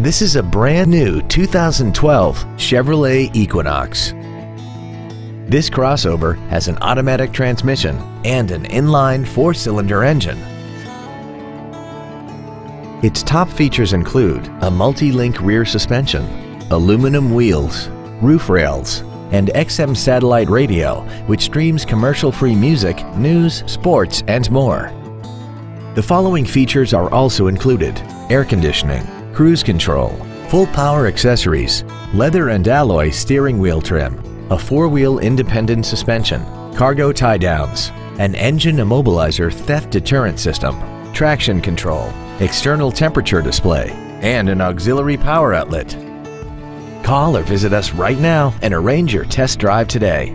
This is a brand new 2012 Chevrolet Equinox. This crossover has an automatic transmission and an inline four-cylinder engine. Its top features include a multi-link rear suspension, aluminum wheels, roof rails, and XM satellite radio, which streams commercial-free music, news, sports, and more. The following features are also included. Air conditioning, cruise control, full power accessories, leather and alloy steering wheel trim, a four-wheel independent suspension, cargo tie-downs, an engine immobilizer theft deterrent system, traction control, external temperature display, and an auxiliary power outlet. Call or visit us right now and arrange your test drive today.